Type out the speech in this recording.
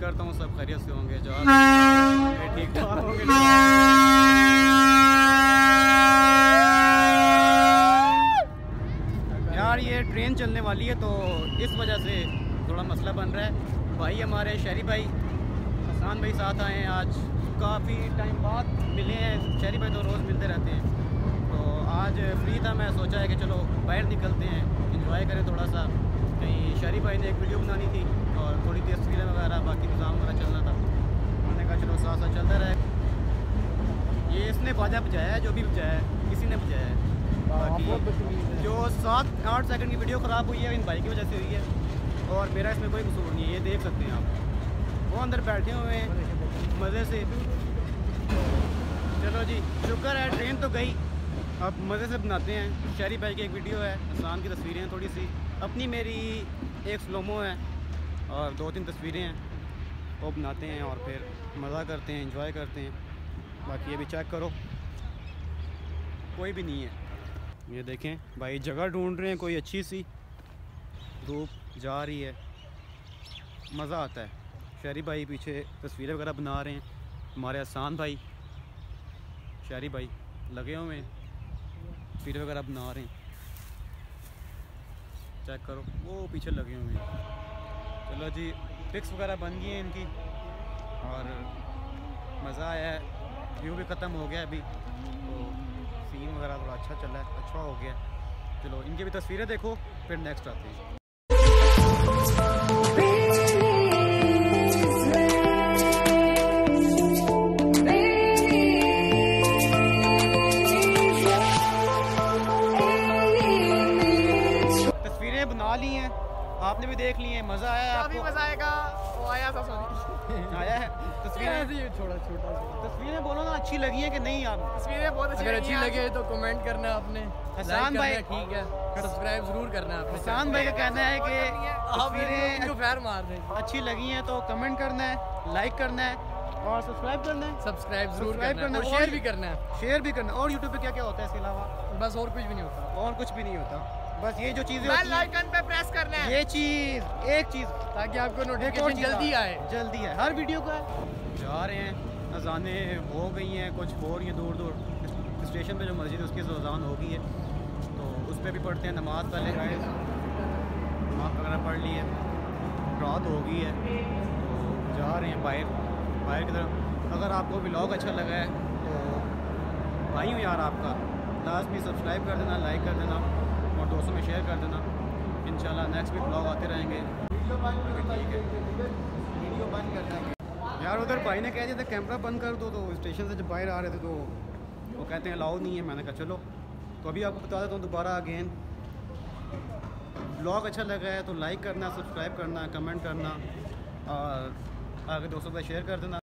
करता हूँ सब खैरियत से होंगे जो ठीक ठाक होंगे। यार ये ट्रेन चलने वाली है तो इस वजह से थोड़ा मसला बन रहा है। भाई हमारे शहरी भाई हसान भाई साथ आए हैं आज। काफ़ी टाइम बाद मिले हैं। शहरी भाई तो रोज़ मिलते रहते हैं। तो आज फ्री था मैं सोचा है कि चलो बाहर निकलते हैं। इंजॉय करें थोड़ा सा। कहीं शहरी भाई ने एक वीडियो बनानी थी और थोड़ी तस्वीरें वगैरह बाकी निज़ाम वगैरह चलना था। मैंने कहा चलो साथ साथ चलता रहे। ये इसने बाजा बजाया है जो भी बजाया है किसी ने बजाया है। बाकी जो सात आठ सेकंड की वीडियो ख़राब हुई है इन भाई की वजह से हुई है। और मेरा इसमें कोई कसूर नहीं है ये देख सकते हैं आप। वो अंदर बैठे हुए हैं मज़े से। चलो जी शुक्र है ट्रेन तो गई। अब मज़े से बनाते हैं। शहरी भाई की एक वीडियो है इंसान की तस्वीरें हैं थोड़ी सी अपनी मेरी एक स्लोमो है और दो तीन तस्वीरें हैं। वो बनाते हैं और फिर मज़ा करते हैं इंजॉय करते हैं। बाकी ये भी चेक करो। कोई भी नहीं है। ये देखें, भाई जगह ढूंढ रहे हैं कोई अच्छी सी धूप जा रही है। मज़ा आता है। शहरी भाई पीछे तस्वीरें वगैरह बना रहे हैं। हमारे आसान भाई, शहरी भाई लगे हुए हैं। तस्वीरें वगैरह बना रहे हैं। चेक करो। वो पीछे लगे हुए हैं। चलो जी पिक्स वगैरह बन गई हैं इनकी। और मज़ा आया है। व्यू भी ख़त्म हो गया अभी। तो सीन वगैरह थोड़ा अच्छा चल रहा है। अच्छा हो गया चलो, इनकी भी तस्वीरें देखो, फिर नेक्स्ट आते हैं। बना ली हैं। आपने भी देख ली हैं मज़ा आया है आपको? मज़ा आएगा। वो आया था आया है? तस्वीरें? छोटा छोटा तस्वीरें बोलो ना अच्छी लगी हैं कि नहीं आप? तस्वीरें बहुत अच्छी अगर अच्छी हैं। लगे तो कमेंट करना आपने। हसान भाई- ठीक है। सब्सक्राइब ज़रूर करना आपने। हसान भाई का कहना है कि आप तस्वीरें फैर मार दें अच्छी लगी हैं तो कमेंट करना है लाइक करना है और सब्सक्राइब करना है। सब्सक्राइब ज़रूर Subscribe करना है। और- शेयर भी करना है। शेयर भी करना है। और यूट्यूब पे क्या क्या होता है इसके अलावा? बस और कुछ भी नहीं होता। और कुछ भी नहीं होता। बस ये जो चीज़ें बेल हैं। आइकन पे प्रेस करना है। ये चीज़ एक चीज़। ताकि आपको नोटिफिकेशन जल्दी आए। जल्दी है हर वीडियो का जा रहे हैं अजाने हो गई हैं कुछ हो रही हैं दूर दूर। स्टेशन पे जो मस्जिद है उसकी तो अजान हो गई है। तो उस पर भी पढ़ते हैं नमाज़ पहले गए नमाज़ वगैरह पढ़ ली है। रात हो गई है। तो जा रहे हैं बाहर बाहर की तरफ़। अगर आपको ब्लॉग अच्छा लगा है तो भाई हूँ यार आपका लाजमी सब्सक्राइब कर देना लाइक कर देना। दोस्तों में शेयर कर देना। इंशाल्लाह नेक्स्ट भी ब्लॉग आते रहेंगे। यार, उधर भाई ने कह दिया था कैमरा बंद कर दो तो स्टेशन से जब बाहर आ रहे थे तो वो कहते हैं अलाउ नहीं है। मैंने कहा, चलो। तो अभी आपको बता देता हूँ दोबारा अगेन ब्लॉग अच्छा लगा है तो लाइक करना सब्सक्राइब करना कमेंट करना, और आगे दोस्तों का शेयर कर देना।